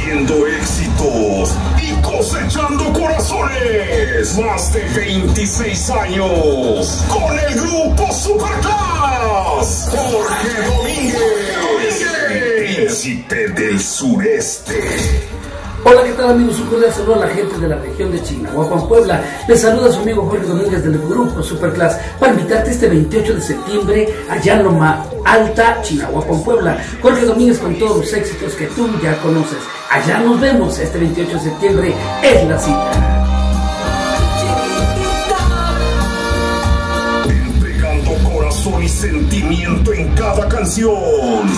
haciendo éxitos y cosechando corazones. Más de 26 años con el grupo Superclass. Príncipe del sureste. Hola, ¿qué tal amigos? Un cordial saludo a la gente de la región de Chignahuapan, Puebla. Les saluda su amigo Jorge Domínguez del grupo Superclass para invitarte este 28 de septiembre allá en Loma Alta, Chignahuapan, Puebla. Jorge Domínguez con todos los éxitos que tú ya conoces. Allá nos vemos este 28 de septiembre, es la cita. Entregando corazón y sentimiento en cada canción.